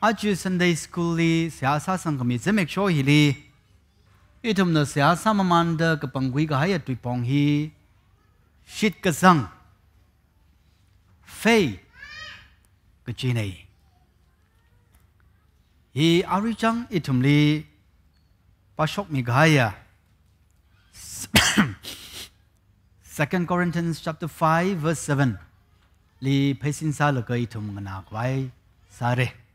aju Sunday school li siasa sang kami zemek show hi li itum na siasa mamanda ka pangwi ka haya tui pong hi shit ka sang fei ka chi hi ari chang itum li pasok mi ka haya Second Corinthians chapter 5 verse 7 li pesin sa la ka itum ngana kwai sare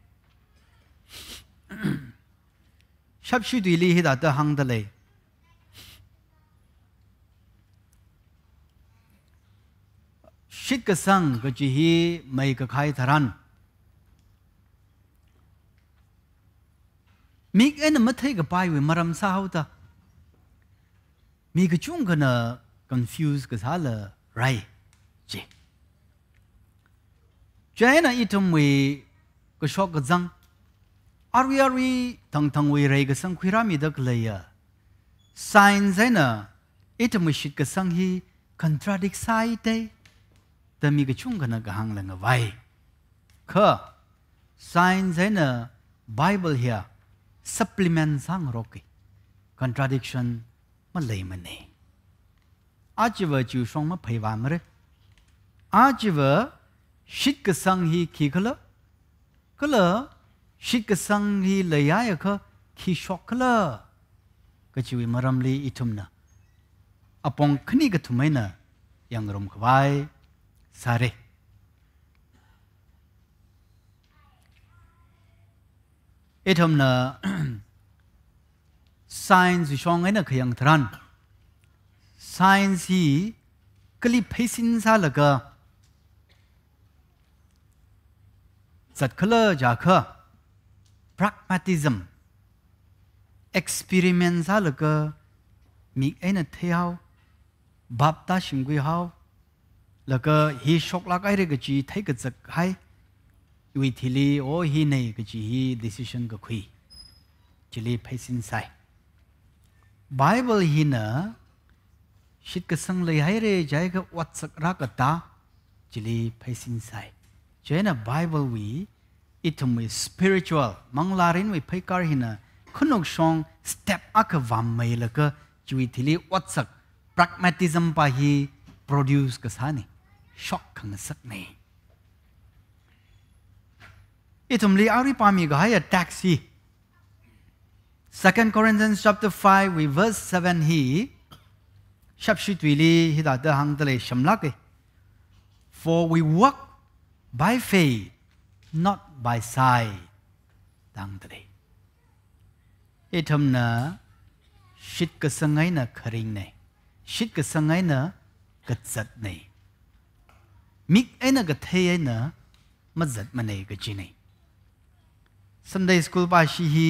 chung ka na confuse ka sa la rai chi chai na itum wi ka shok ka zang arwi arwi tang tang we rai ka sang mi dak le sign zena na itum wi shit ka sang hi contradict sai te ta mi ka chung ka na ka hang lang vai kha sign zena na, bible here supplement sang roki contradiction ma lei ma ne ajiva chu song ma phai wa ma re ajiva shit ชิกสังฮีเลยายก็ขีช็อกละก็ชีวิมารำลีอิทุมนะอปองคณีก็ทุไม่นะยังรมขวายสาเรเอทำนะ science ช่องไงนะขยังทรัน science ฮีกลิเพสินซาละกะจัดขลอจากค่ะ pragmatism. Experiment sa laga mi ai na thayao bap ta shingui hao laga hi shock lak cái cái ga thấy cái ga hay vì thì li ô hi này cái chi hi decision cái khui. Phải xin sai. Bible hi na, shit cái sang lấy hay re, jai cái wat ra cái ta chili phaisin sai. Cho nên bible we itum wi spiritual manglarin wi phai kar hi na khunok shong step ak vam mai la ka chui thili wat sak pragmatism pa hi produce ka sa shock khang sak nei itum li ari pa mi ga ya taxi 2 Corinthians chapter 5 we verse 7 hi shap shi twi li hi da da hang dale shamlak e for we walk by faith not by sight. Dang dale itum na shit ka sangai na kharing nei shit ka sangai na ka zat nei mik ai na ka thei ai na ma zat ma nei ka chi nei Sunday school ba shi hi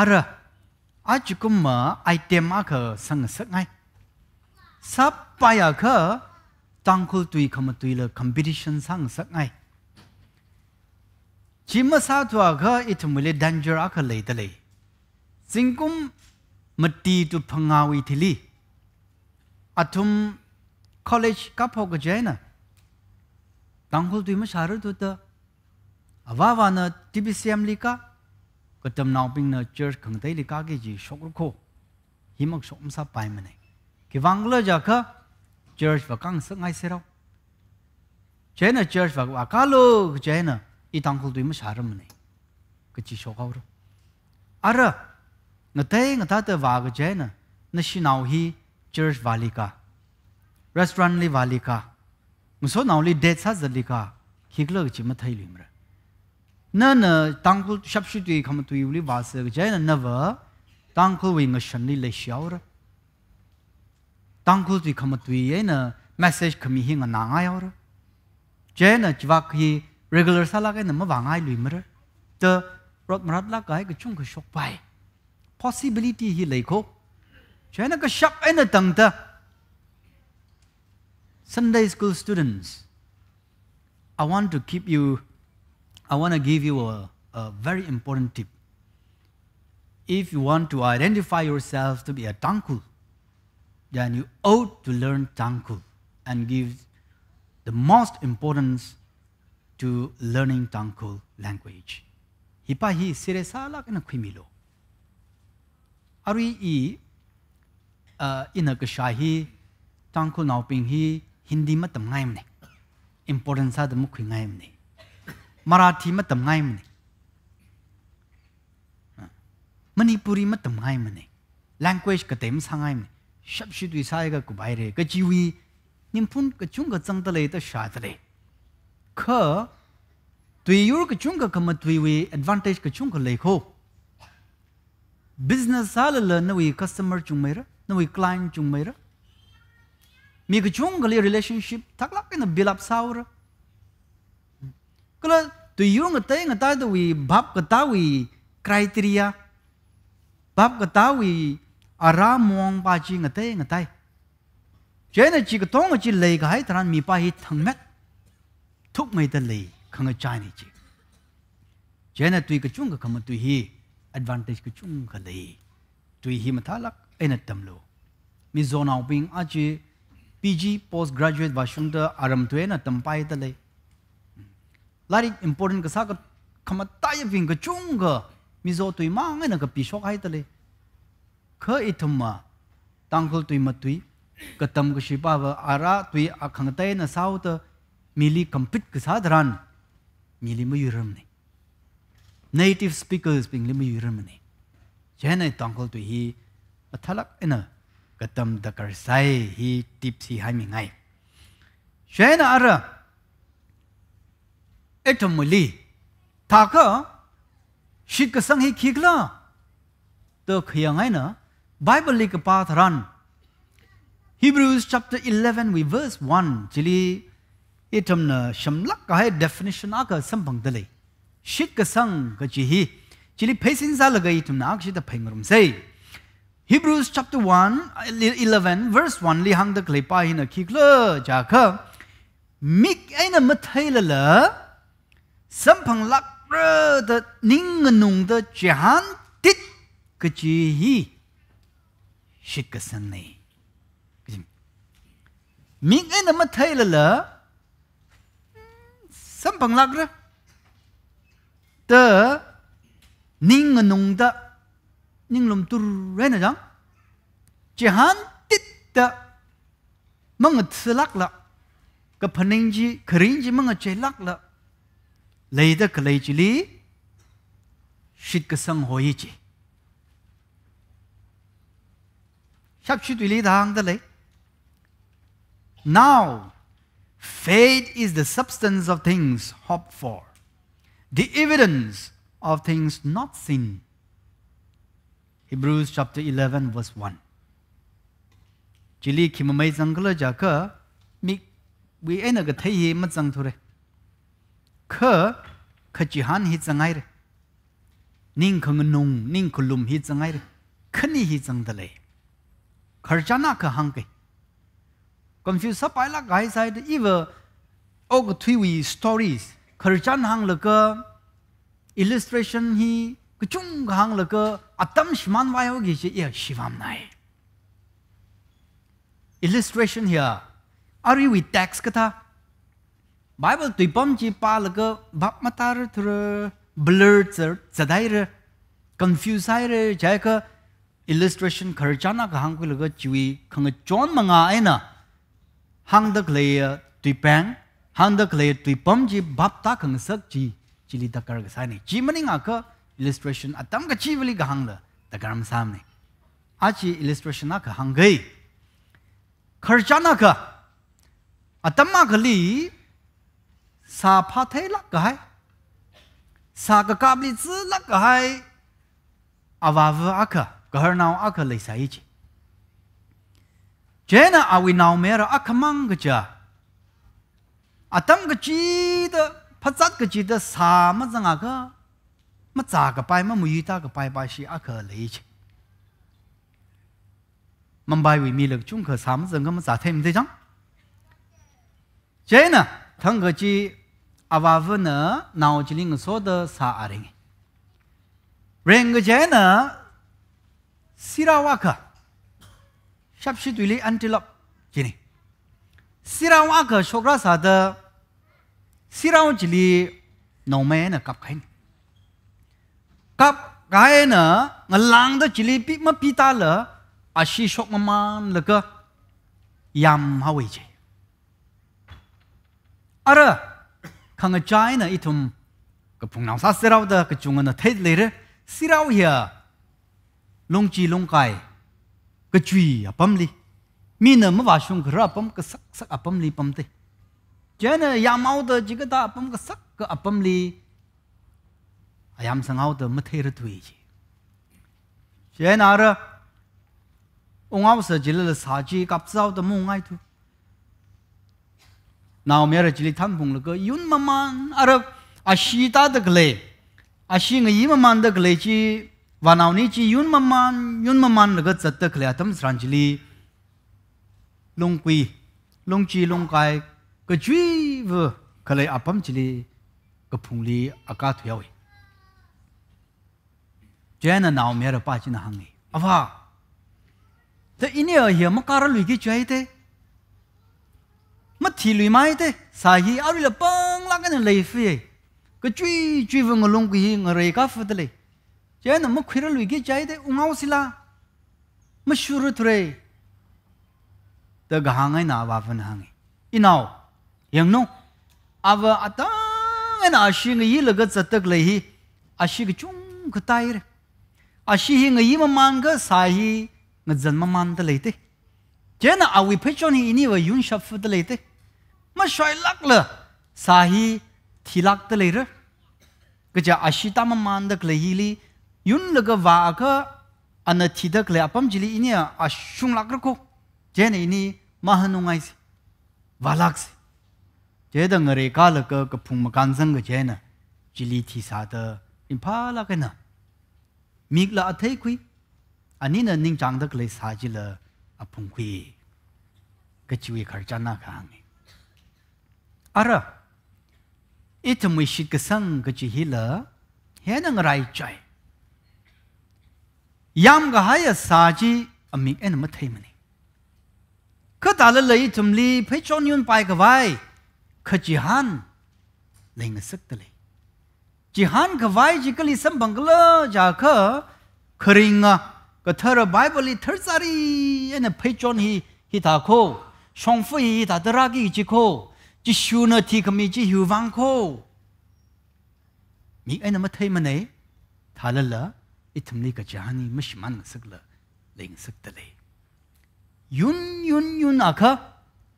ara aji kuma item kha sang sak ngai sap pa ya à kha tangkul tui kham tui la competition sang sak ngai chỉ mà sao thua gỡ ít mù lê danger ác lệ tà lệ xin cũng mà tì tu phang ngào ít lì à thùm college cấp học cái na, nè tăng hô tùy mà sao rồi tụi ta. À vả vả nè TBCM lì cả cái tầm nào bình na church không thấy lì cả cái gì sốc rồi khô hi mặc sốc sao bài mà này cái vang lơ giờ cả church và căng sức ngay sẽ đâu chế na church và cả lô chế na 당국 duyma sharam ne ka chi shoka ura ara nga te nga ta te vaag jay na na shi nao hi church wali ka restaurant li wali ka muso nao li det sa zali ka hikla chi ma thay limra na na tangkul shab shi tui kham tui uli vaas ga jay na na va tangkul wi nga shan li le shia ura tangkul tui kham tui ye na message khami hi nga na nga ya ura jay na jivak hi regular sala ga na ma wa ngai lui mra ta rot marat la ka ga chung ka shok pai possibility hi le ko ja na ka shap ai na tang ta Sunday school students I want to keep you I want to give you a, a very important tip. If you want to identify yourself to be a tankul, then you ought to learn tankul and give the most importance to learning Tangkul language. Hipahi siresalak na kwimilo. Ari i inagashahi Tangkul naupinghi Hindi matam ngayam ne. Importance sa mukhi ngayam ne. Marathi matam ngayam ne. Manipuri matam ngayam ne. Language katem sa ngayam ne. Shabshidwi saayga kubayre. Kajiwi nimpun kachunga zangdalay ta shaadalay. ka tui yur ka chung ka kama tui advantage ka chung. Business sala la customer chung mayra, na we client chung mayra. Relationship taklak in a up saura. Kala tui yur nga tay nga tay bab ka ta we criteria. Bab ka ta we aramuang pa chi nga tay nga tay. Jena chi ka tong chi hai taran mi pa hi thang thuk mai da le khang cha ni ji je na tui ka chung ka kham hi advantage ka chung ka le tui hi ma tha lak ai na lo mi zo ping a ji pg post graduate ba da aram tu na tam pai ta le lari important ka sa ka kham ta ye ping ka chung ka mi zo tui ma ngai na ka pi shok hai da le kha i thum ma tang khul ma tui ka tam ka ara tui a ta na sau Mili compete ran Mili mu yuram ne Native speakers ping limu yuram ne Jena tangkal tu hi athalak ena. Katam dakar sai hi tips hi hami ngai. Jena ara. Etam muli. Taka. Shik sang hi kikla. तो na bible lik पाथ रन hebrews chapter 11 we verse 1 जिली itam na shamlak ka hai definition a ka sampang dale shit ka sang ka chi hi. Chili phasin za laga itam na akshi da phaingrum sei Hebrews chapter 1 11 verse 1 li hang da klei pa hin a khikla ja kha mik aina mathai la la sampang lak ra da ning nung da jahan tit ka chi hi. Shit ka sang nei mik aina la san pang lak ra de ning nong da ning lum tur re na jang ji han tit da mong tsi lak la ka phaning ji kharin ji mong che lak la lei da ka lei ji li shit ka sang ho yi ji shap shi tu li da hang da lei now. Faith is the substance of things hoped for, the evidence of things not seen. Hebrews chapter 11, verse 1. Chili kim mai zangla jaka mi we ena ga thai hi ma zang thore. Kha kha jihan hi zangai re. Ning khang nung ning khulum hi zangai re. Khani hi zang dale. Kharjana ka hang. Confused? sắp phải là gai sai thì even og thui we stories. Khởi hang là illustration hi kuchung hang là atam shiman vai ho gi ye shivam nai. Illustration here. Are we text ka tha? Bible tui pom chi pa là cơ bap matar thur blur zer zadai re. Confuse ai re jai ka illustration khởi hang ko là cơ chui khang chon manga ai na. handakle tuipang handakle tuipam ji bap ta kang sak ji ji chili dakar ga sani ji mani nga ka illustration atam ga chi vili ga hang de da gram hangla ni a achi illustration na ka hang gai khar cha na ka atam ma gli sa pha the la ka hai sa खर्चाना ka bli zi la थे hai a साग काबली a ka ga अवाव आख कहर नाव आख लैसाई ji Jena awi nau mera akamang gaja. Atam gaji da pazat gaji da sa ma zang aga. Ma za ga bai ma mu yi da ga bai bai si aka lai chi. Man bai wi mi lak chung ka sa ma zang ga ma za thay mi zang. Jena tang gaji awa vu na nau ji ling so da sa a ring. Ring gaji na 阿里 rangajana sirawaka. sắp xí tùy lý ăn tí lọc kì nì xí rau á gờ sọc ra xa đơ xí rau chỉ lý nông mê nè cặp cái nè cặp cái nè đó chỉ lý bị mất bị ta lỡ à xí sọc mà man lỡ cơ yam hà vị chê à rơ khăn ngà na, nè ít thùm cái phùng nào xa xí đó cái chung ngà nè thế lì rơ ya rau hiờ lông chi lông cài 个吹阿婆们哩，米呢么瓦上个热阿婆们个湿湿阿婆们哩婆们得，因为呀，毛的这个大阿婆们个湿个阿婆们哩，阿羊生毛的没得热得坏去，因为那会儿，我们说这里头沙子毛的毛会多，那我们说这里头呢，有么毛，那会儿，阿西达的骨裂，阿西个有么毛的骨裂去。Yun mà man, yun mà man là cái giật được lệ tâm sản chỉ li. Lông quy lông chi lông cái cái truy vừa cái này áp chỉ li cái phùng li à cá thuế vậy chế nó nào mẹ rồi ba chỉ là hàng này à va thế ini ở hiện mà cá ra lùi cái chơi thế mà thì lùi mai thế sai hi जाए ना मुखर लुगे जाए दे उंगाउसिला मशुरु थ्रे द घांगे ना वाफन हांगे इनाओ यंगनो अब अतंग ना चतक ले ही आशिंग चुंग कुतायर आशी ही मांग साही जन्म माँ लेते जाए ना अवी पेचोनी इनी व यून शफ्फ द लेते मशाय लग ल साही लेर गजा आशिता माँ द yun laga wa ka ana thidak le apam jili ini a shung lak rako jen ini mahanungai si walak si je da ngare ka laga ka phung ma kan sang ga jen jili thi sa da in pa la ka na. Mik la athai kui ani na ning chang dak le sa ji la a phung kui ka chiwi khar chan na ka ngi ara itamwe shit ka sang ka chi hi la, he na ngrai chai yamgahaya saji amik en mathaimani kadala lay tumli pechon yun pai gawai khajihan lenga saktale jihan gawai jikali sam bangla jaka kharinga kathara bible tharsari en pechon hi hitako shongfu hi dadragi jiko jishuna tikami ji huwang ko mi en mathaimani thalala इथम का जहानी मश मान सकल लेंग सकतले युन युन युन आखा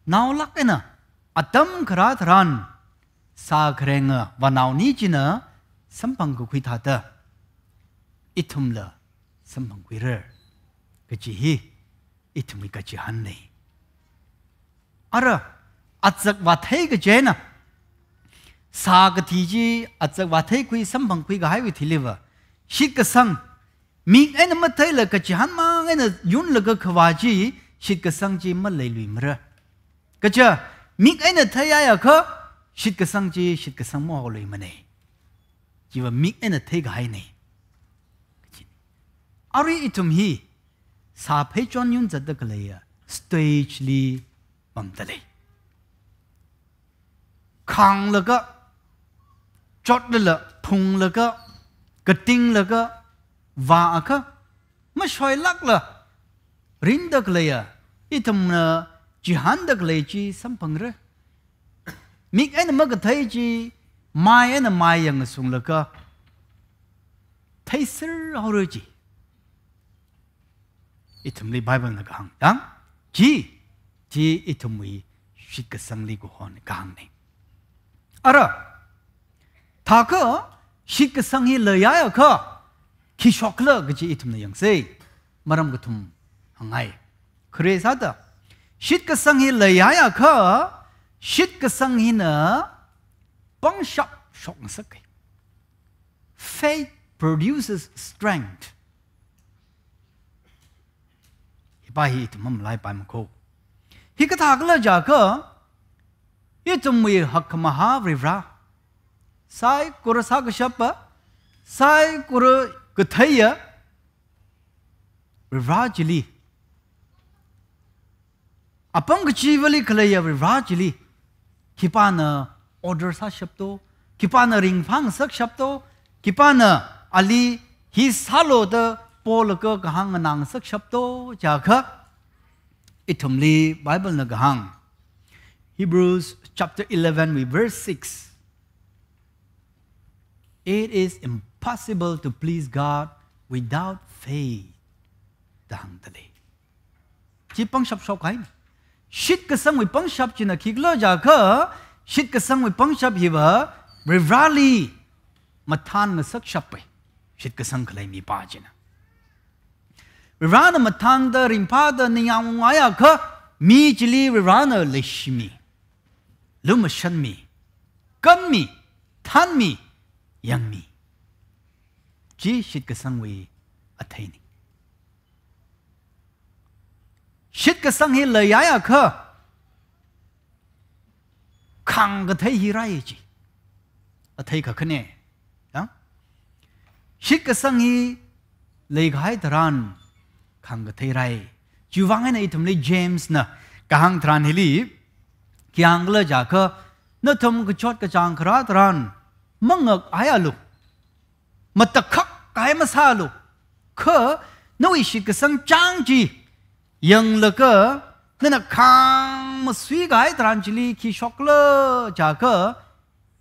नाव लाके ना अतम खरात रान सा खरेंग व नाव नीचे ना संपंग को कोई था ता इथम ले संपंग कोई रे कच्ची ही इथम का जहान नहीं अरे अजग वाथे के जेना सा के थीजी अजग वाथे कोई संपंग कोई गाय भी थीले shit ka sang mi ai na matai la ka chihan ma ai na yun la ka khwa ji shit ka sang ji ma lai lui mra. Ka cha mi ai na thai ya kha shit ka sang ji shit ka sang mo ho lui ma ne ji wa mi ai na thai ga hai ne ari itum hi sa phai chon yun za da ka le ya stage li bam ta le khang la ka chot la phung la ka cái tinh là cái và cái, mà xoay lắc là rin được lấy à. Ít thầm là chỉ hẳn được lấy chỉ sắm bằng rồi mình anh mà cái thấy chỉ mai anh mai à yang xuống là cái thấy sır hao rồi chỉ. Ít thầm lấy Bible là cái hàng đáng chỉ chỉ ít thầm lấy suy cái sang lý của họ cái hàng này. À rồi shit ka sang hi le ya kha ki shok le ga ji itum na yang se maram tum hangai khre sa da shit ka sang hi le ya kha shit ka sang na na sak faith produces strength. ba hi itum mam lai pa ma ko hi ka hak ma ha Sai कुर साग शप 사이 कुर कथय विराजली अपंग जीवली खलैया विराजली किपान ऑर्डर सा शब्दो किपान रिंगफांग सक शब्दो किपान अली हि सालो द पोल क गहांग नांग सक शब्दो जाख। इथमली बाइबल न गहांग। Hebrews chapter 11 verse 6 it is impossible to please god without faith. Dang tale chi pang shap shop kai shit ka sang wi pang shap china khiglo ja kha shit ka sang wi pang shap hi ba rivali mathan na sak shap pe shit ka sang khlai mi pa china rivana mathan da rimpa da niyang ngaya kha mi chili rivana lishmi lum shan mi kan mi than mi young me. Ji attaining. Shit ka sang hi layaya ka. Kang ka thay hi rai chi. Athai ka khane. Shit ka sang hi lay ghai taran. Kang ka thay rai. Juwangan na itam lay James na. Kahang taran hi li. Kiang la ja ka. Na thum ka chot ka chang khara taran. mēngā āyā lū, mā tā khak kāyā mā sā lū, kā nā wī shī kāsāng chāng jī, yāng lā kā nā nā sui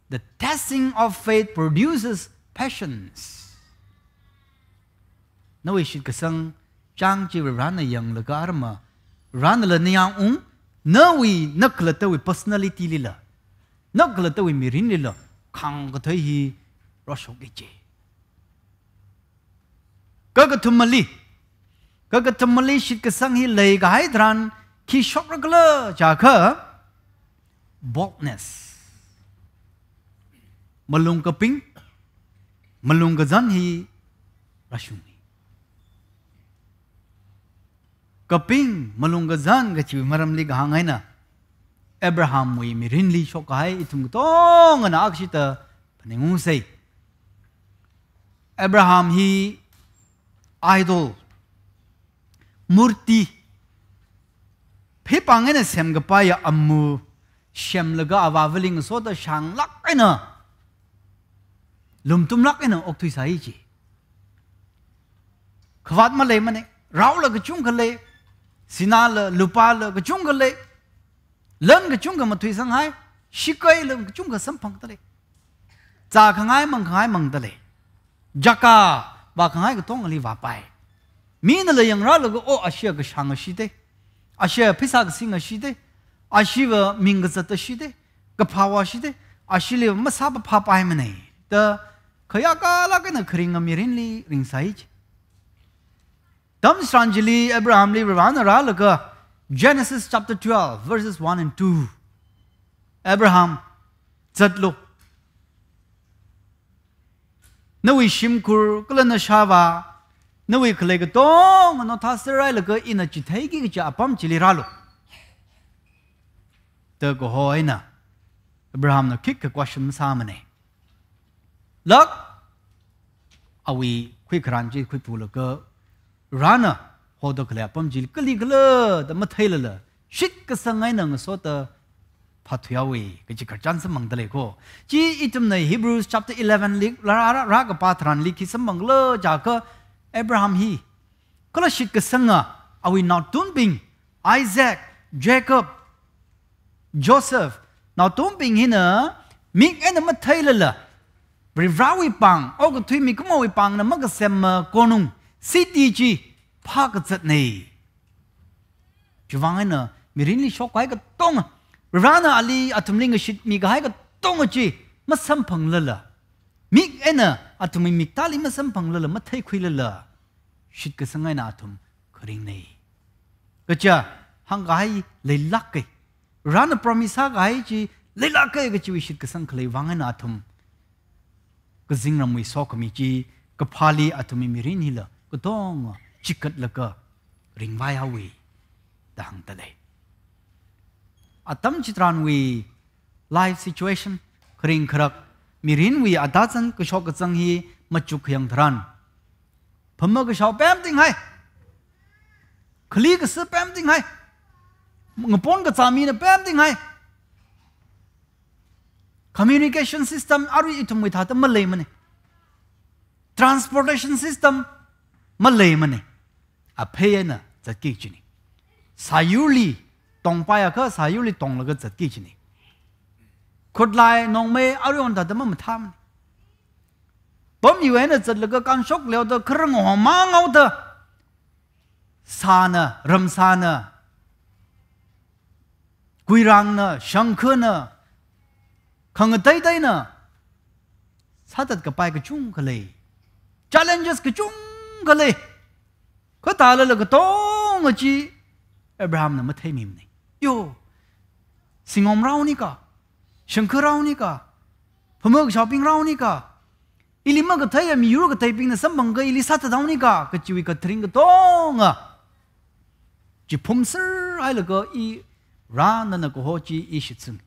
the testing of faith produces passions. Nā wī shī kāsāng chāng jī wī rāna yāng lā kā ār mā, rāna lā nā ngā ngā, nā wī nā kā lā personality lī lā, nā kā lā we mi rin li la kang ka thai hi ro shok ge che ka ka thum ma li ก็ก็ทำมลิชิตก็สังหิเลยก็ให้ทรานขี้ชอกรักเลอจากเขา boldness มาลงกับปิงมาลงกับจันฮีราชุนีกั Abraham we mirin li shok hai, itum tong na akshita paningung say. Abraham, he idol, murti, phe pangene sem ga pa ya ammu shem laga awaveling so da shang lak ena lum tum lak ena ok thui sai chi khwat ma le mane rau la ga chung ga le, sina la lupa la ga chung ga le 冷个中国么推上海，膝盖也冷个中国生碰的嘞，咋个爱蒙个爱蒙的嘞？这个把个爱个东个里话摆，明的了用了那个哦，阿些个上个西的，阿些披萨个新个西的，阿些个明个子的西的，个怕我西的，阿些里么啥不怕摆么呢？的可要个啦个呢，可怜个没人理，人啥意思？咱们上集里，Abraham 里边完了那个。Genesis chapter 12, verses 1 and 2. Abraham, Zadlo. Nawi shimkur kulana shava. Nawi kolega dong no tasirai laga ina chitegi gicha apam chiliralo. Tego hoina. Abraham no kick a question samane. Look, are we quick ranji quick pulaga runner? Khuy phụ là cái rana hồ đó cái apam chỉ cái li cái lơ đó mà thấy là là shit cái sang ngay nằng phát thuya cái chỉ cái chân sâm mang đây ko. Chỉ item này Hebrews chapter 11 lik ra ra ra cái patran lik khi sâm mang lơ chả cái Abraham hi. Kala shit ka sanga awi now tun bing Isaac, Jacob, Joseph now tun bing hina mik en ma thaila la brivawi pang, o ko thui mi ko mo wi pang na ma ka sem konung city chi pha ka chat nei chuwang na mirin li shok kai ka tong rana ali atumling shit mi ga hai ka tong chi ma sam phang la la mik ena atumi mi tali ma sam phang la la ma thai khui la la shit ka sangai na atum kring nei ka cha hang gai le lak ke rana promisa ha gai chi le lak ke ka chi shit ka sang khle wang na atum ka zing ram wi sok mi chi ka phali atumi mi rin hi la ka dong chỉ cần là cơ rình vai hao đang ta đây life situation. Kering khắc mirin rin vì à ta chân hi mà chụp hiện thân phẩm mà cứ cho bám khli cái sự bám tinh hay ngập bốn communication system aru itum mi thata malay mane transportation system malay mane 啊，培养呢在改进呢，啥有利，东巴呀克啥有利，东那个在改进呢。过来农民，阿里翁达多么不谈呢？我们有那个在那个干熟了的，可是我嘛有的，啥呢，人啥呢，贵人呢，牲畜呢，扛个袋袋呢，啥子都摆个冲个嘞，challenges 个冲个嘞。ko tala la tong chi abraham na mathai mim yo singom ni ka shankha ni ka phamog shopping rao ni ka ili ma ga thai mi yuro ga thai ping na ni ka ka chi wi ka thring ga a i ra na na ko i shi tsung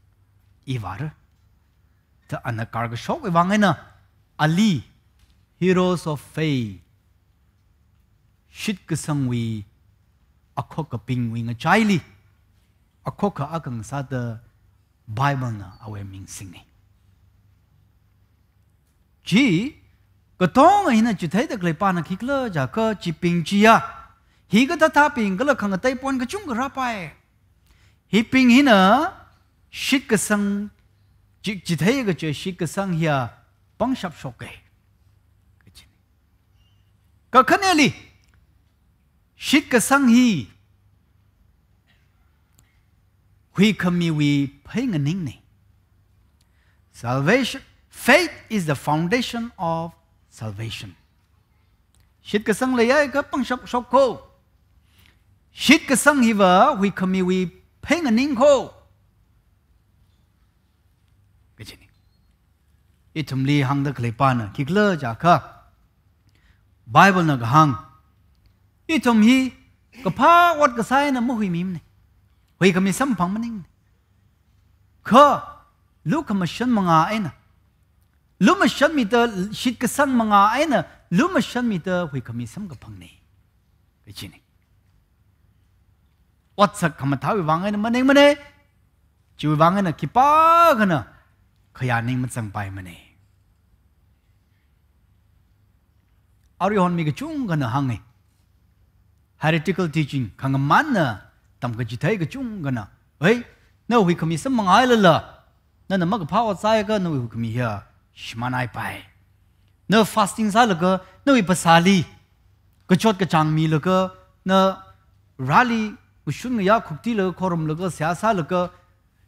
ta anakar ga shok wi na ali heroes of faith shit ka sang wi, a kho ka ping wi nga chai li. A kho ka akang sa da bible na awe ming sing ni. Ji, ka tong ai na chi thai da klai pa na khik la ja ka chi ping chi ya. Hi ka ta ta ping ka la khang tai pon ka chung ka ra pa e. Hi ping hi na shit ka sang, chi chi thai ga che shit ka sang hiya bang shap shok ke ka khane li. Shikha Sanghi. Hui Kamiwi Penganingni. Salvation. Faith is the foundation of salvation. Shikha Sanghi ai ka pang shok shok ko. Shikha Hui Kamiwi Penganing ko. Gajini. Itumli hang da kikla jaka. Bible na hang. อีจอมฮีก็พาวัดก็ไซน่ะมุ่ยมีมนี่หุยก็มีสัมพังมันเนี่ข้ลูกมาฉันมังอาเอ็นะลูกมาฉันมีเตอชิดกษัตริย์มังอาเอ็นะลูกมาฉันมีเตอหุยก็มีสัมก็พังนี่ก็จริงนี่วัดสักคำท้าวิวังเอ็นมันเองมันเองจิววังเอ็นะคิป้ากันนะขยานิ่งมันสังไปมันเองอริยฮอนมีกระจุงกันนะฮังเอง heretical teaching. Kang mana tam ka jithai ga chung ga na. Na we kami sam mang ai la la. Na na mag pa sai ga na we kami ya shmanai pai. Na fasting sa la ga na we pasali ga chot ga chang mi la ga na rally u shun ya khukti la khorom la ga sya sa la ga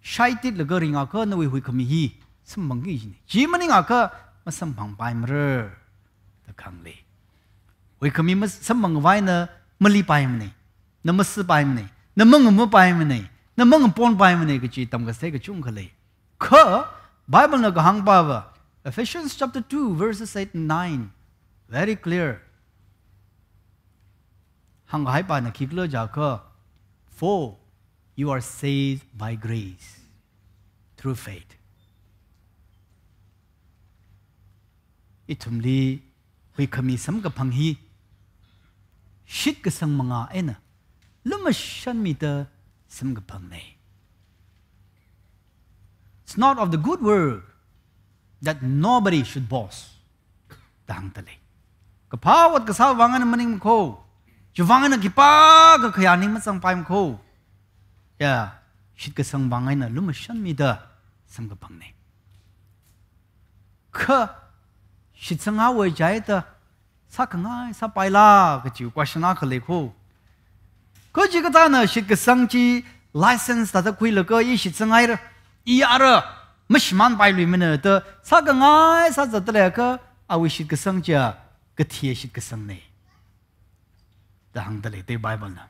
shai la ga ring a na we we kami hi. Sam mang gi ni. Ji mani nga ka ma sam bang pai mre ta kang le we kami sam mang vai na mali pai mne na ma si pai mne na mong mo pai mne na mong pon mà mne cái chi tâm ga se ge chung khale kha, bible nó có hang pa ba ephesians chapter 2 verses 8 and 9 very clear. Hang hai pa na khiklo ja kha. For you are saved by grace through faith. Itumli hui khami sam ga phang hi. Shit ka sang mga ena luma shan mi ta sam ga pang nei it's not of the good word that nobody should boast. dang tale ka pawat ka sa wangan maning ko ju wangan ki pa ka khaya ning ma sang paim ko ya shit ka sang wangai na luma shan mi da sam ga pang nei ka shit sang 啥坑啊！啥白啦！就关心那个嘞个。过去给他呢是个生计 license，他才可以那个。一生计尔，一阿拉没十万白里米呢。这啥坑啊！啥子得来个？啊，为生计，个提个生呢？这行得来。The Bible 呐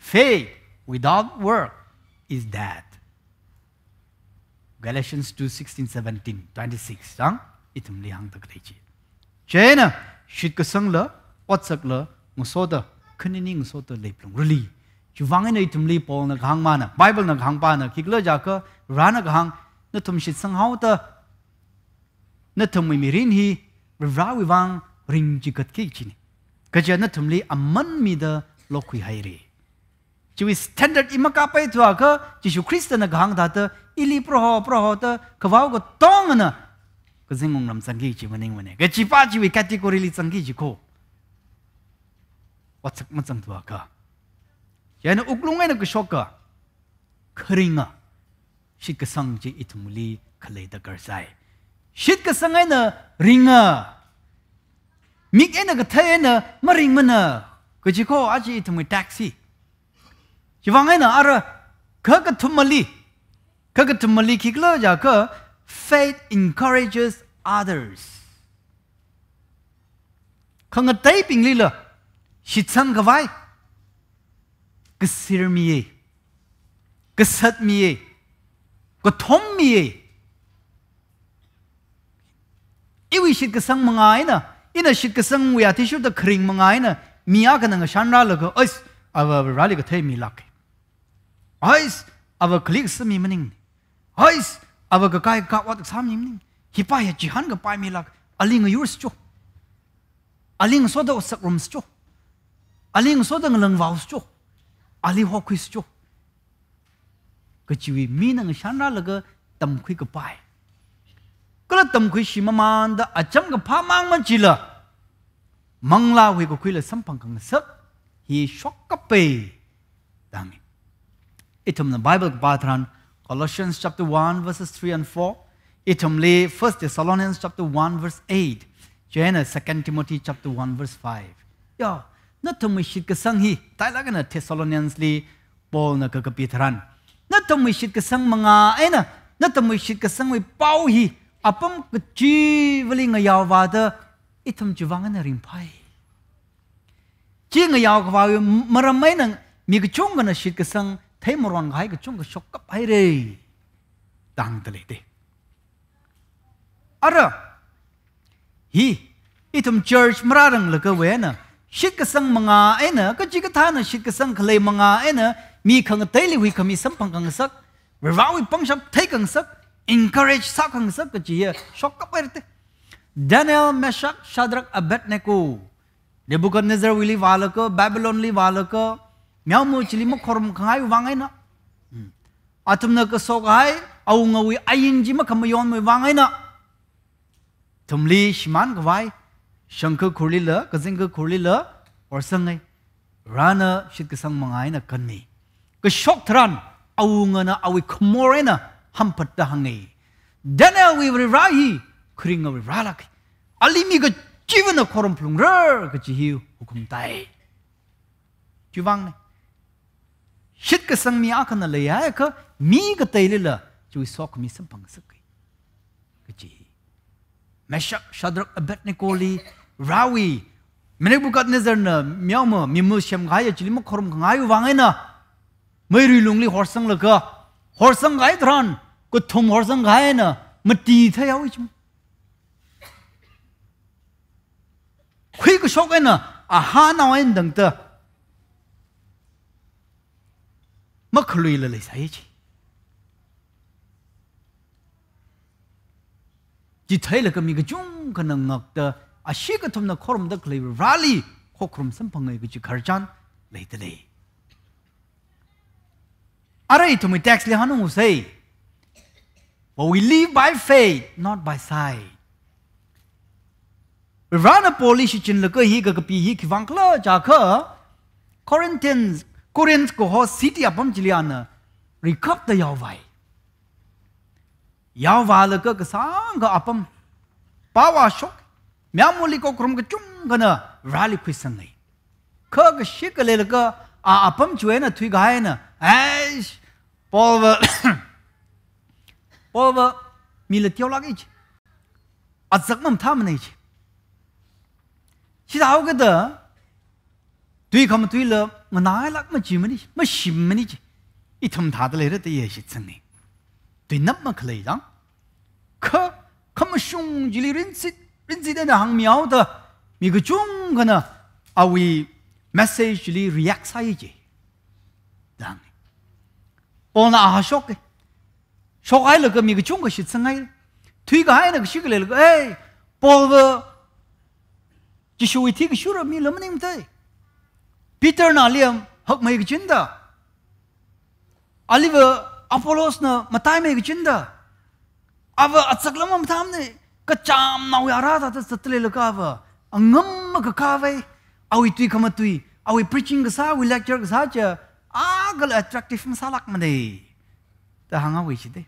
，faith without work is dead. Galatians 2:16-17, 26，哈？这门里行得来吃。Chena shit kasang la watsak la ngusoda khanini ngusoda leplung ruli. Chu vangin ay tum li pol na ghang mana Bible na ghang pa na kikla jaka rana ghang na tum shit sang hau ta na tum mi mirin hi rivrawi vang ring jikat ki chini. Kaja na tum li amman mi da lokui hairi. Chu standard imaka pa itwa ka Jesu Kristo na ghang da ta ili proho proho ta kawau ko tong na kwa zingu ngam zangi chi wani wani. Kwa chi pa chi wii kategori li zangi chi ko. Wa tsak ma zang tuwa ka. Yana uklungay na kisho ka. Kari nga. Shit ka sang chi itung li kalay da garzai. Shit na ringa. Mik ay na katay ay na maring man aji itung li taxi. Chi na ara ka ka kikla ja faith encourages others. Kung ngờ tế bình lý là kawai. Kasir miye. Kasat miye. Katom miye. Iwi shit kasang mga ina. Ina shit kasang uya tishu ta kring mga ina. Miya ka nang shan ra laka. Ois, awa rali ka thay mi laki. Ois, awa klik sa mi maning. Ois, ava ka kai ka wat sam nim nim hi pa ya jihan ga pa mi lak. Aling yurs chu. Aling so da sak rum chu. Aling so da ngang waw chu. Ali ho kwis chu. Ka chiwi mi nang shan ra la tam khui ga pai. Ka la tam khui shi ma man da acham ga pha mang man chi la. Mang la hui ga khui la sam pang kang sak. Hi shok ka pe dang itum na bible ba batran Colossians chapter 1, verses 3 and 4. Italy, 1 Thessalonians chapter 1, verse 8. Jana, 2 Timothy chapter 1, verse 5. Yo, natumwi shit kasang hi, talaga na Thessalonians li Paul na kakapitaran. Natumwi shit kasang mga, ay na, natumwi shit kasang may pao hi, apam kachi vali ngayaw wada, itam jiwangan na rin pai. Chi ngayaw kawayo, maramay nang, migachong ka na shit kasang, thế thấy một ron gái cái chung cái sốc cấp hay đi. Đang tới đây ara hi itum church mararang là cái vé nè. Shit cái sang manga ai nè cái chỉ cái tha nè shit cái sang khlei manga ai nè. Mi khang tai li hui mi sam pang kang sắc. We wa wi pang sắp thấy khăng sắc encourage sắc kang sắc cái chỉ sốc cấp ka pa Daniel Meshach Shadrach Abednego Nebuchadnezzar Willy, Valaka, Babylon, Babylon li Mèo mù chì lì mò khổ rùm khá ngay vang ngay na, À tùm nà kà sô kà hai, au ngà wì ayin jì mò khá yon mò vang ngay na, Tùm li shì màn kà vai, shang kà khur lì lờ, kà zing kà khur or sang ngay. Rà nà shì kà sang mang ngay na kàn mì. Kà shok thà ràn, au ngà nà au wì khá mò rè nà, hâm phật đà hăng ngay. Đà nà wì vri rà hi, khur ngà wì rà lạc. À lì mì kà chì vì nà khổ rùm phung hukum tay. Chú vang này shit ka sang mi aka na le ya ka, mi ka tai le la, chu sok mi sam pang sak ka chi. Meshak shadrak abednego li, rawi. Mene bukat nezar na, miao ma, mi mu shem ga ya chili mo khorum ga yu wang na. Mai ri lung li hor sang la ka. Hor sang ga thran ko thum hor sang ga na. Ma ti tha yawi chum. Khui ko shok na, a ha na wa dang ta. મખલુઈ લઈ છે ji thai la kam na khorum da klei rally kho khrum but we live by faith not by sight. We run a polish chin la ka hi ga ka pi hi ki kla corinthians Korinth koho city apam jiliana rikap da yawai. Yawala apam pawa shok myamuli ko krum ka chung ka na rally kwisan ngai. Ka ka shikale ka a apam chue na thui tham nai chi. Chi dao 对，他们对了，我拿了那个鸡没呢，没血没呢，一桶汤都来了，这也是真的。对那么个来讲，可可么兄弟，认识认识的那行苗的，那个种个呢，啊为 message 里 react 啥意见？对，我那阿叔的，叔还了个那个种个是真个，对个还了个水果嘞个，哎，菠萝，就稍微对个少的，没那么点。Peter na liam hak mai ge chinda? Aliwa apolos na matai mai ge chinda? Ava atsaklam ma tham ne ka cham na u yara ta satle le angam ka ka awi tui kama tui awi preaching ga sa we lecture ga sa cha agal attractive ma salak ma dei. Ta hanga we chi de.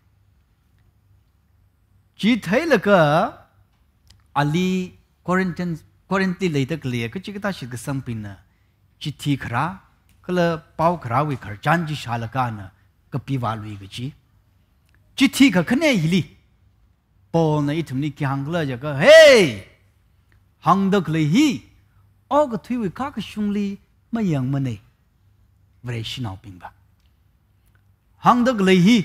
Ji thai le ka ali quarantine quarantine le ta kle ka chi ka ta chi thi khara kala pau khara wi khar chan ji sha la ka na ka pi wa lui ga chi. Chi ka khne li po na i ni ki hang ja ka hey! Hang da kle hi. O thui wi ka ka shung li ma yang ma ne vre shi nau ping ba. Hang da kle hi.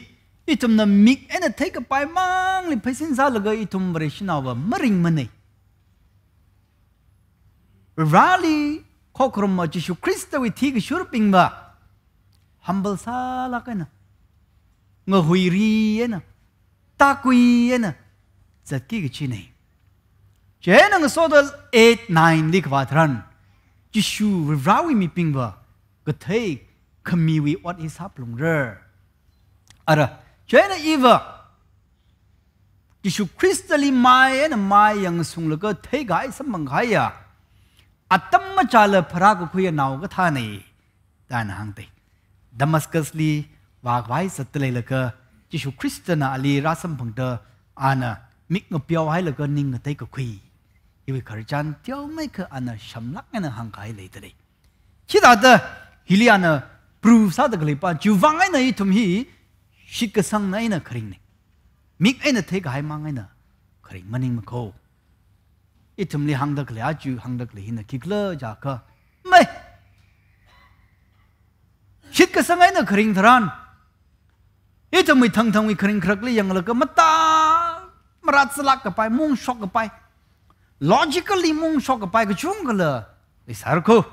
I na mik ena take a pai mang li phasin sa la ga vre shi nau ba ma có ma 뭐 rally 크리스도의 티그 ma jishu krista wi thi ga ba. Humble sa la ka na. Nga hui ri e na. Ta quy e na. Giật cái chi này chế năng số đó eight, nine đi qua thân chỉ rau mi ping vào cái thế kami what is happening. lung re. Ara chế na iva chỉ shu crystally mai e na mai yang sung le cái thế gai sam mang gai à. atamma chala phara ko khuya nau ka tha nei da na hang te damascus li wag wai satle la ka jishu christa ali rasam phang da ana mik no pyo hai la ka ning na te ko khui ki we kar chan tyo mai ka ana shamlak na hang kai le te chi da da hilia na sa da gle pa ju wang na i tum hi shik sang na i na khring ne mik ai na te ka hai mang ai na khring maning ma ko 一同你行得个两句，行得个呢，几个家个没？七个生爱的可灵得然，一同没腾腾为可灵可个样了个么大，么拉子拉个拜，蒙说个拜，logically 蒙说个拜个中个了，为啥个？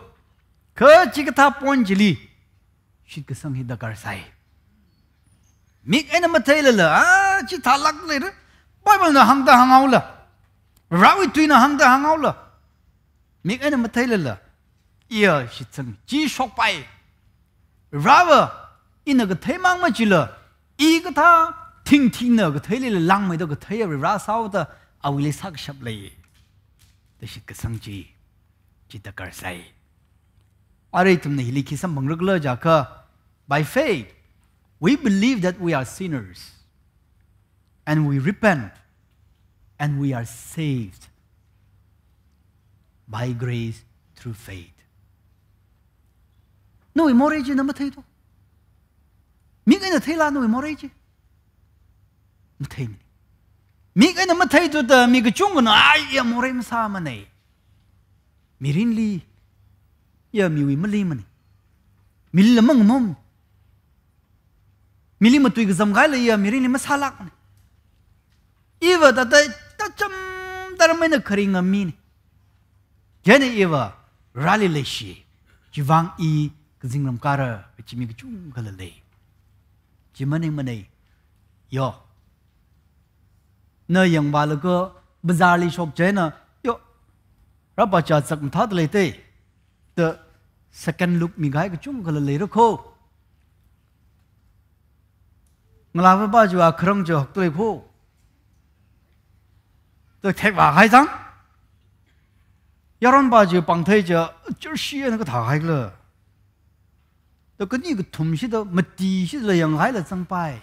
可几个他搬这里，七个生爱的干啥？没爱那么退了了啊？去他拉个来着？拜拜，那行得行好了。Rawi tuina hang da hang la. Mik ene ma taila la. Ia, shi tsang ji shok bai. Rawa ina ga thay mang ma ji la. I ga ta ting ting na ga thay la lang mai da ga thay ri ra sao da a wili sak shab la ye. Shi ka sang ji. Ji da kar sai. Are tum na hili kisam bang rag la ja ka. By faith, we believe that we are sinners and we repent and we are saved by grace through faith. Noi more chứ nó mới thấy thôi. Miếng thấy là noi more chứ mà thấy mình mi cái nó mà thấy tôi ta mi cái chung nó ai ta chăm ta mà nó khari ngam rally lệ shi chỉ vang i cái dinh làm chung cái là lệ yo nơi yang ba lơ bazar li shop che yo ra ba cha sak tha le te the second look mi gai chung ka le ro ba ba ju a khrong jo hok le 都贴瓦海上，要人把就帮腿脚脚洗那个大海了，都跟你个同学都没底细了，用海了怎办？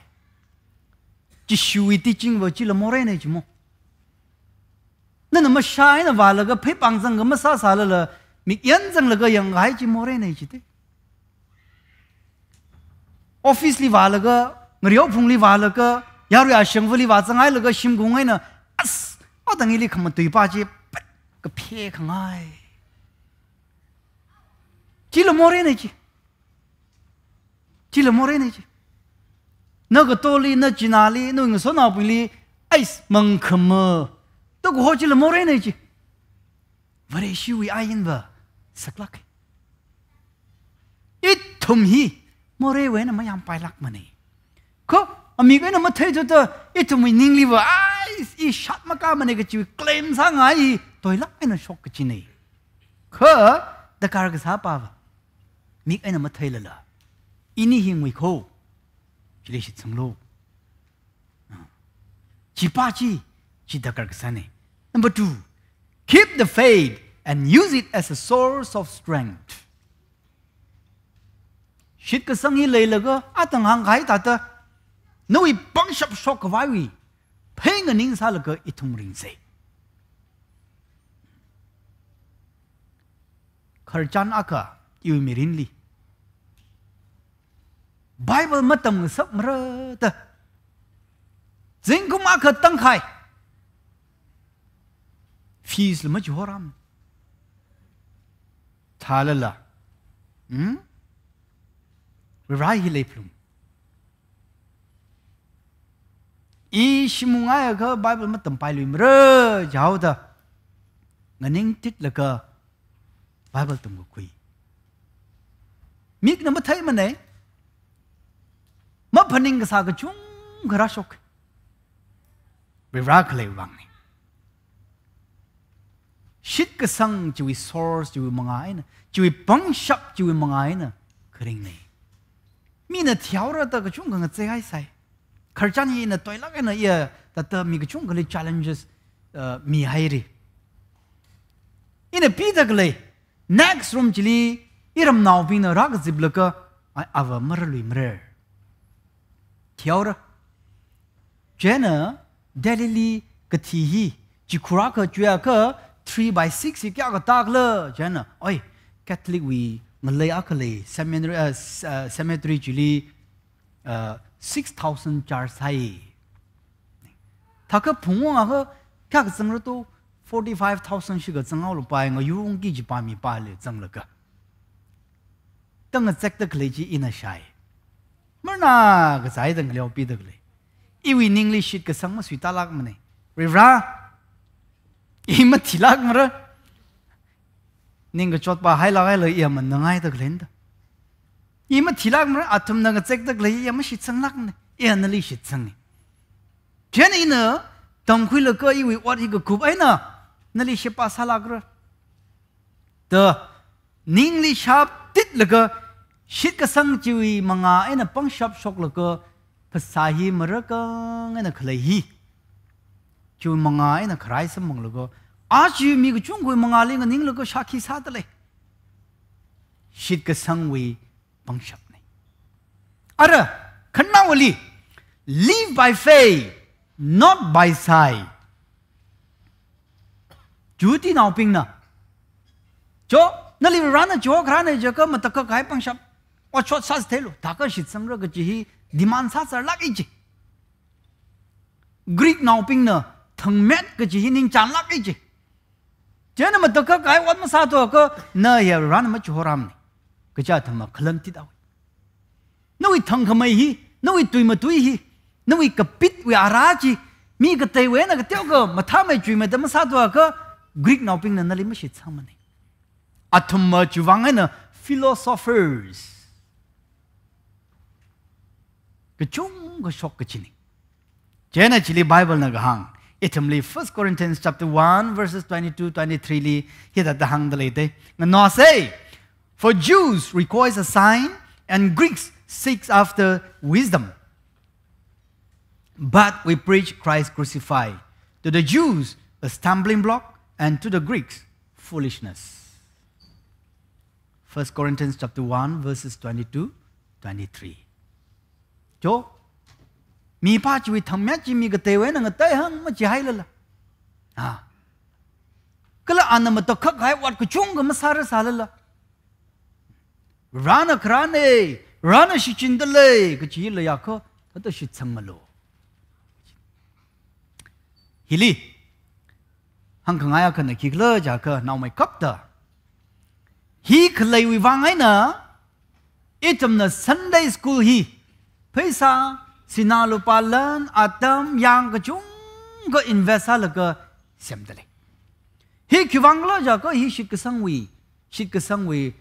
就修一点金屋，就了莫来呢？就么？那那么下一个把那个配帮上，我们啥啥了了，没验证了个用海就莫来呢？就的。office 里挖了个，我廖棚里挖了个，亚瑞亚生活里挖，真爱那个新工会呢，啊死！Cái nhà rồi à sinh 活 li vào rằng ai là cái sim cung ấy nè as ở đằng này li không tùy ba chứ cái phê không ai chỉ là more này chứ chỉ là more này chứ nó cái tô li nó chỉ nào li nó người số nào bị li ai mừng khăm mơ tôi cũng hỏi chỉ là more này chứ vậy thì siêu ai in vợ sắc lắc ít thùng hi more vậy nó mới làm bài lắc mà này có à mình cái nó mới thấy cho tôi ít thùng mình ninh li vợ ai ít shot mà cả mà này cái is i shatma kama ne gachi claim sang ai toila shok gachi ne kha da kar ga sa pa mi ena ma thaila la we ko jile shi tsang lo chi pa chi chi da kar ga sa ne number 2 keep the faith and use it as a source of strength. Shit ka sang hi le la ga atang hang khai ta ta no i bang shap shok vai wi phê nín sa là cái ít thông ring say kharchan aka yêu mirin li Bible mất tầm sắp mơ ta Zing cũng aka tăng khai fees là mất chỗ ram thà là là hm rai hi 이 i 그 바이블 bible ma tam pai lui mre jao da nganing tit la ka bible tum ko kui mik na ma thai ma ne ma phaning ka sa ka chung gara shok we ra khle wang ni shit ka sang chui source chui mangai na chui bang shap chui mangai na kring nei mi na thiao ra ta ka chung ka ngai sai kharchani yi na toy lak na ya ta ta mi ga chung ga le challenges uh, mi hairi ina pi ta ka le next room chili iram nau pi na rag zibla ka ava mar lui mre er. thiao jena delili ka thi hi chi khura ka chua ka 3 by 6 thì kia có tag lơ chứ nè Catholic we Malay akale seminary uh, uh, cemetery chili uh, 6000 chairs high。他个朋友啊，个几啊个金额都45,000几个金额，都摆那个游泳池旁边摆了，真了个。等个 check 打出来，就 inner side。么那个 side 的了，比的来。因为你们的 sheet 个上嘛是 ilateral 的。为啥？因为 ilateral。你们个桌把 high 拉过来，element 哪来得来得？伊么提拉个阿，他们那个在这里 a tum 那个呢也那里是 da 这里呢 yiyi 以为我的一个古碑呢，那里是巴萨拉个的你 yiyi 个，是个生就 li 啊，哎那帮下说了个 ni. Tiya 哎，那可以。就 na tong kwil ka kwa yi wai wari ka 啥的嘞 ai na वंशपनी अरे खन्ना बोली live by faith not by sight जुती नाउ पिंग ना जो न लिव रान जो खरा जो कम तक काय पंशप ओ छो सास थेलो धाक शित संग्रह गची ही दिमान सा सर लागी जी ग्रीक नाउ पिंग ना थंग मेट गची ही निंग चान जी तक तो क न ये रान म cha thằng khlam tít ao nó we thằng khmai hi nó we tui ma tui hi nó we kapit we ara mi ka te we na ka teo ka ma tha mai chui ma da ma sa to ka greek nau ping na na li ma shi chang ma ni ma chu wang na philosophers. ka chung ka shok ka chi jena chili bible na ga hang itamli 1 corinthians chapter 1 verses 22 23 li hi da hang da le te na no say for Jews requires a sign, and Greeks seeks after wisdom. But we preach Christ crucified. To the Jews, a stumbling block, and to the Greeks, foolishness. 1 Corinthians chapter 1, verses 22, 23. Mi pa chi thang mẹ chi mi cái tế na tế hăng mà chỉ hay là à, cái là mà tao chung mà sao ra là rana krane, rana shi chindale ka chi la yako ta shi changalo hili hang khang aya kan ki la ja ka now my cup da. Hi khlai wi wangai na e itam na sunday school hi. Phaisa sinalu palan atam yang ka chung ka investa la ka semdale hi kiwangla ja ka hi shikasang wi shikasang wi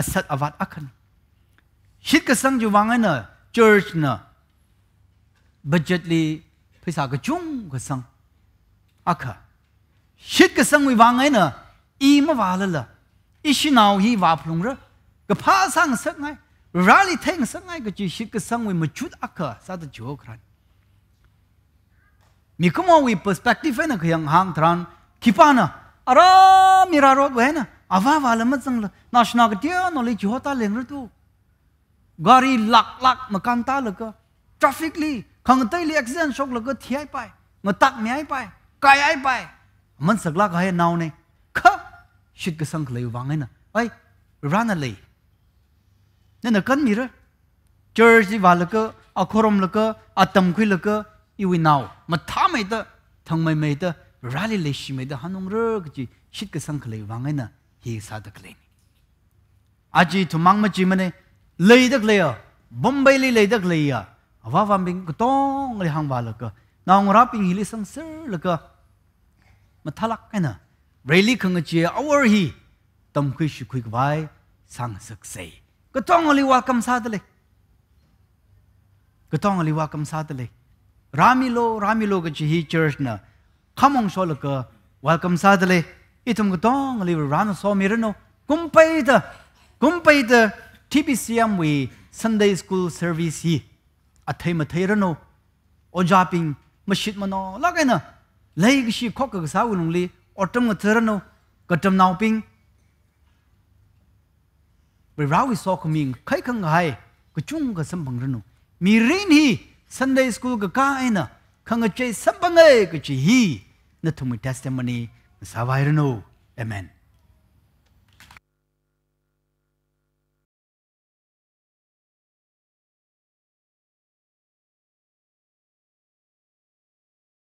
ka sangwi asat avat akan hit ka sang juwang na, church na. Budget li pisa ka chung ka sang. Akha. Hit ka sang wiwang na, i ma wala la i shi nau hi wa plung ra. Ka pha sang sak ngai rally thing sang ngai cái chi hit cái sang wi một chút ác sa da jo kran. Mi cũng mau perspective na cái hang tran. Kipana ara mira ro na ava wala mất sang na shna cái tia nó lấy chúa ta lên rồi tu. Gari lak lak mà can ta là cơ. Traffic li. Khang tay li accident shock là cơ thiai pai mà tắc mi ai pai kai ai pai man sak la hay nào này. Khá shit cái sang lấy vang na ai run à lấy nên là cần mi rồi church đi vào là cơ à khorom là cơ à tâm khuy là cơ. Yêu nào mà thả mày ta, thằng mày mày đó rally lấy xí mày ta, hắn ông rơ cái gì. Shit cái sang lấy vang nè hi sa được lên à chỉ thu mang ma chỉ mà này lấy được lấy à Bombay le lấy được ya wa wa bing ko tong le hang ba la ka na ng ra ping hi li sang sir là cơ mà thalak ka na really khang cái our hi tam khuy shi khuy vai sang sak sei ko tong tông wa kam sa le ko tong tông wa kam sa đấy ramilo ramilo cái chi church na khamong so là cơ welcome sa le đấy itum cái tông ali ran so mi reno kumpai da kumpai da TBCM we Sunday school service hi a thai ma thai rano o japing mashit mano la cái na lấy cái gì khó cái sao luôn li ở trong cái thơ rano cái trong nào ping bởi rau vi so mình khai khăng hai cái chung cái sâm bằng rano mi rin hi Sunday school cái cái ai na, khang cái chơi sâm bằng ai cái chi hi na thùng testimony That's how I know. Amen.